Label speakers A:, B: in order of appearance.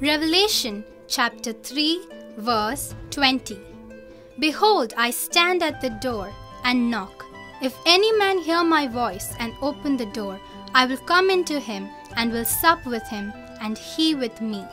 A: Revelation chapter 3, verse 20. Behold, I stand at the door and knock. If any man hear my voice and open the door, I will come into him and will sup with him, and he with me.